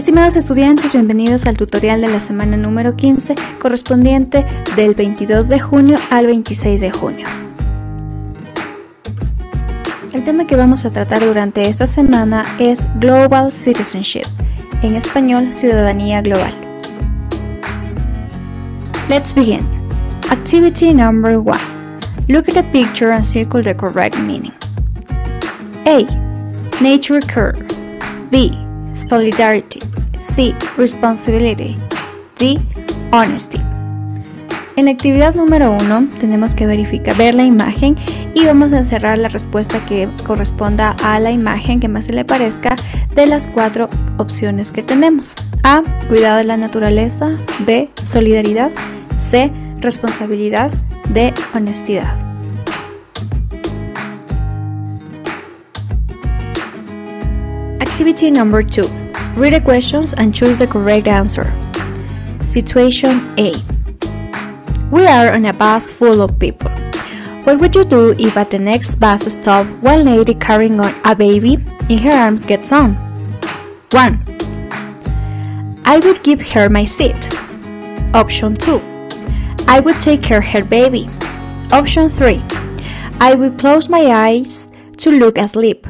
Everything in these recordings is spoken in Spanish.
Estimados estudiantes, bienvenidos al tutorial de la semana número 15 correspondiente del 22 de junio al 26 de junio. El tema que vamos a tratar durante esta semana es Global Citizenship, en español Ciudadanía Global. Let's begin. Activity number 1. Look at the picture and circle the correct meaning. A. Nature care. B. Solidarity. C. Responsibility. D. Honesty. En la actividad número 1 tenemos que verificar, ver la imagen y vamos a cerrar la respuesta que corresponda a la imagen que más se le parezca de las cuatro opciones que tenemos. A. Cuidado de la naturaleza. B. Solidaridad. C. Responsabilidad. D. Honestidad. Activity number 2. Read the questions and choose the correct answer. Situation A. We are on a bus full of people. What would you do if at the next bus stop one lady carrying on a baby in her arms gets on? 1. I would give her my seat. Option 2. I would take care her baby. Option 3. I would close my eyes to look asleep.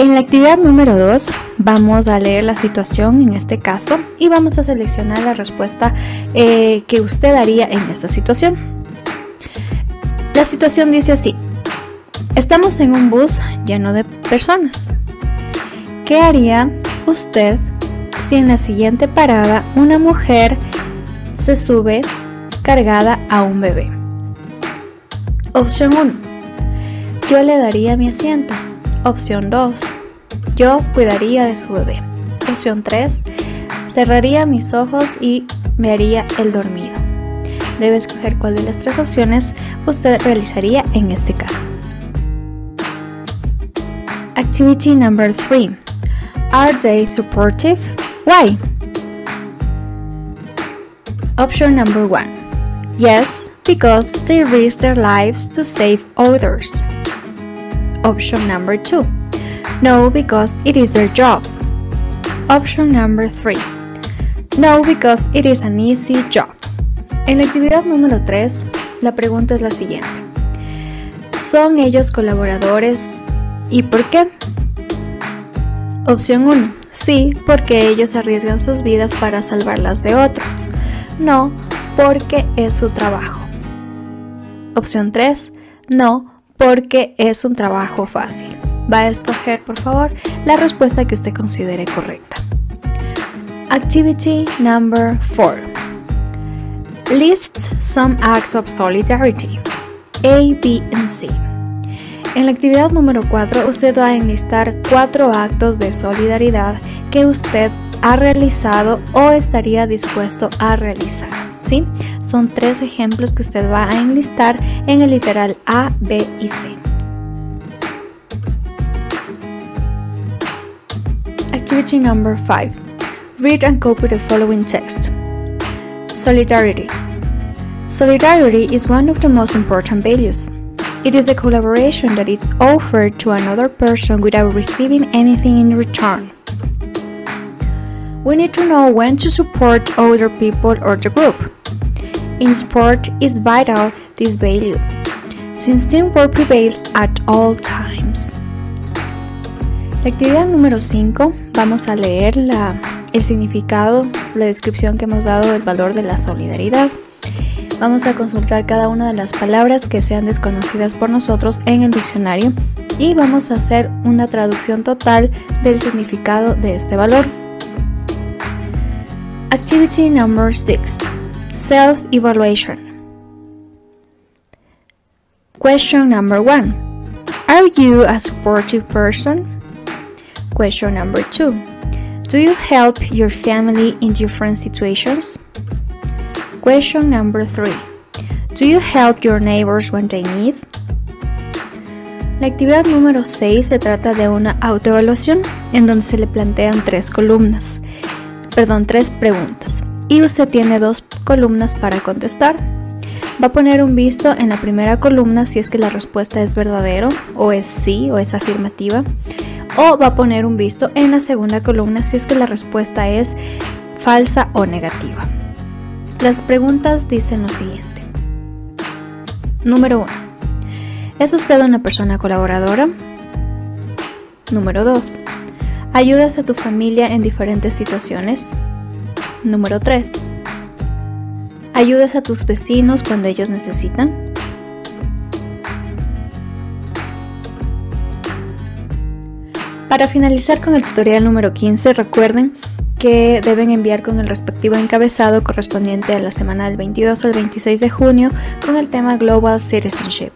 En la actividad número 2 vamos a leer la situación en este caso y vamos a seleccionar la respuesta eh, que usted haría en esta situación. La situación dice así, estamos en un bus lleno de personas. ¿Qué haría usted si en la siguiente parada una mujer se sube cargada a un bebé? Opción 1. Yo le daría mi asiento. Opción 2. Yo cuidaría de su bebé. Opción 3. Cerraría mis ojos y me haría el dormido. Debe escoger cuál de las tres opciones usted realizaría en este caso. Activity number 3. Are they supportive? Why? Option number 1. Yes, because they risk their lives to save others. Option number 2. No, because it is their job. Option number 3. No, because it is an easy job. En la actividad número 3, la pregunta es la siguiente. ¿Son ellos colaboradores y por qué? Opción 1. Sí, porque ellos arriesgan sus vidas para salvarlas de otros. No, porque es su trabajo. Opción 3. No, porque es un trabajo fácil. Va a escoger, por favor, la respuesta que usted considere correcta. Activity number 4. List some acts of solidarity. A, B and C. En la actividad número 4, usted va a enlistar cuatro actos de solidaridad que usted ha realizado o estaría dispuesto a realizar. ¿Sí? Son tres ejemplos que usted va a enlistar en el literal A, B y C. Activity number 5. Read and copy the following text. Solidarity. Solidarity is one of the most important values. It is a collaboration that is offered to another person without receiving anything in return. We need to know when to support other people or the group. In sport is vital this value, since teamwork prevails at all times. La actividad número 5 vamos a leer la, el significado, la descripción que hemos dado del valor de la solidaridad. Vamos a consultar cada una de las palabras que sean desconocidas por nosotros en el diccionario y vamos a hacer una traducción total del significado de este valor. Activity number 6 Self evaluation. Question number 1 Are you a supportive person? Question number 2 Do you help your family in different situations? Question number 3 Do you help your neighbors when they need? La actividad número 6 se trata de una autoevaluación en donde se le plantean tres columnas, perdón, tres preguntas. Y usted tiene dos columnas para contestar. Va a poner un visto en la primera columna si es que la respuesta es verdadero o es sí o es afirmativa. o va a poner un visto en la segunda columna si es que la respuesta es falsa o negativa. Las preguntas dicen lo siguiente. Número 1. ¿Es usted una persona colaboradora? Número 2. ¿Ayudas a tu familia en diferentes situaciones? Número 3. ¿Ayudas a tus vecinos cuando ellos necesitan? Para finalizar con el tutorial número 15, recuerden que deben enviar con el respectivo encabezado correspondiente a la semana del 22 al 26 de junio con el tema Global Citizenship.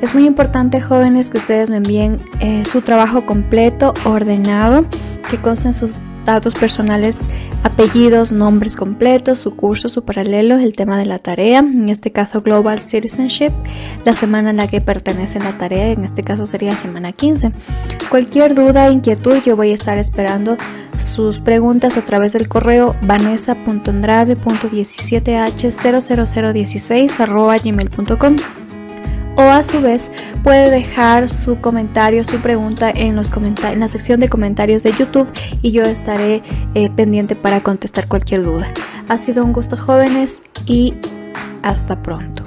Es muy importante, jóvenes, que ustedes me envíen eh, su trabajo completo, ordenado, que consten sus datos personales, apellidos, nombres completos, su curso, su paralelo, el tema de la tarea, en este caso Global Citizenship, la semana en la que pertenece la tarea, en este caso sería semana 15. Cualquier duda, inquietud, yo voy a estar esperando sus preguntas a través del correo vanessa.andrade.17h00016 gmail.com o a su vez puede dejar su comentario, su pregunta en, los en la sección de comentarios de YouTube y yo estaré eh, pendiente para contestar cualquier duda. Ha sido un gusto jóvenes y hasta pronto.